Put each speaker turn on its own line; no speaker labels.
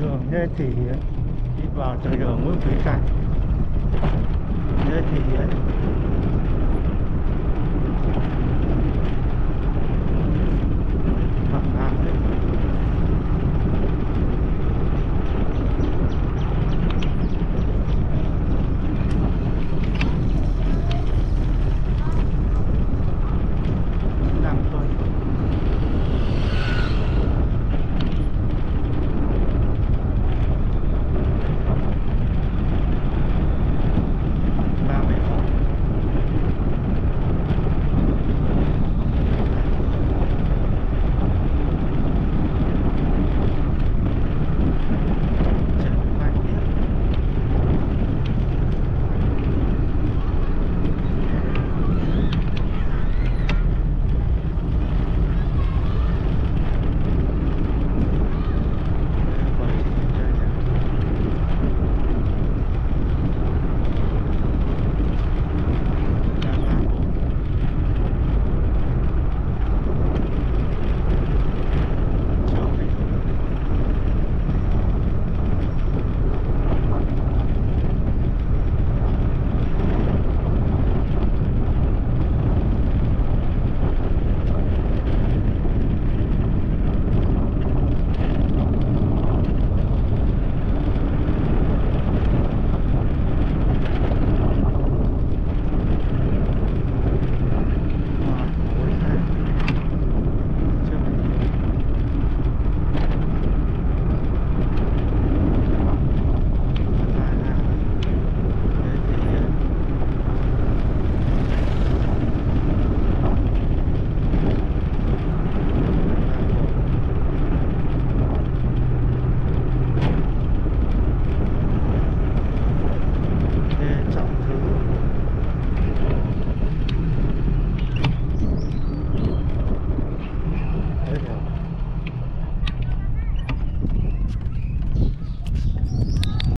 đường Lê Thị Hiến đi vào từ đường Nguyễn Quý Cảnh Lê Thị Hiến